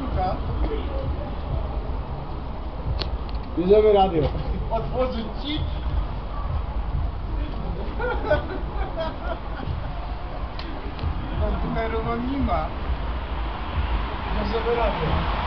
Krawczyka. Bierzemy radio. Otworzyć cip. Pan numeru nie ma. Bierzemy radio.